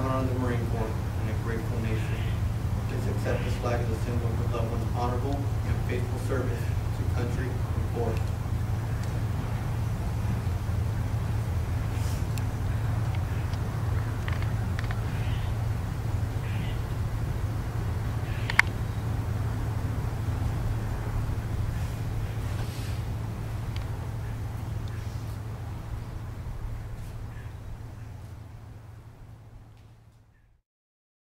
Commandant of the Marine Corps, and a grateful nation. Please accept this flag as a symbol of loved one's honorable and faithful service to country and corps.